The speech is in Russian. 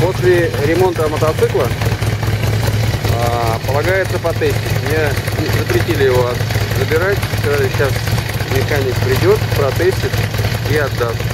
После ремонта мотоцикла а, полагается потестить. Мне запретили его забирать. Сказали, сейчас механик придет, протестит и отдаст.